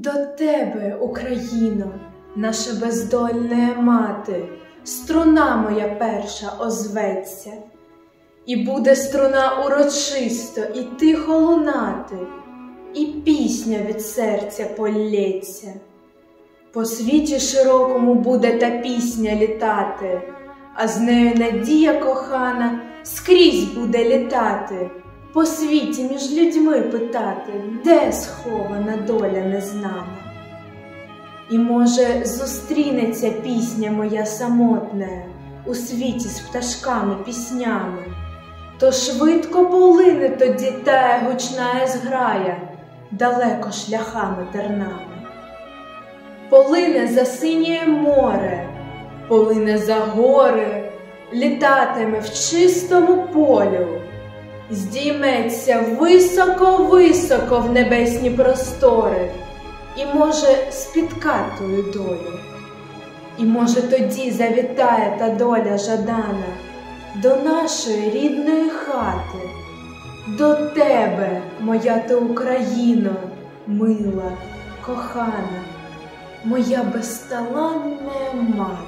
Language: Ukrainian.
До тебе, Україно, наша бездольна мати, струна моя перша озветься, і буде струна урочисто і тихо лунати, і пісня від серця полється. По світі широкому буде та пісня літати, а з нею надія кохана скрізь буде літати, по світі між людьми питати, де схована доля незнана. І, може, зустрінеться пісня моя самотна у світі з пташками піснями, то швидко полине тоді та гучна зграя далеко шляхами тернами. Полине за синє море, полине за гори, літатиме в чистому полю, здійметься високо-високо в небесні простори, і, може, спіткатою долю. І, може, тоді завітає та доля жадана до нашої рідної хати, до тебе, моя ти Україно, мила, кохана моя безталанна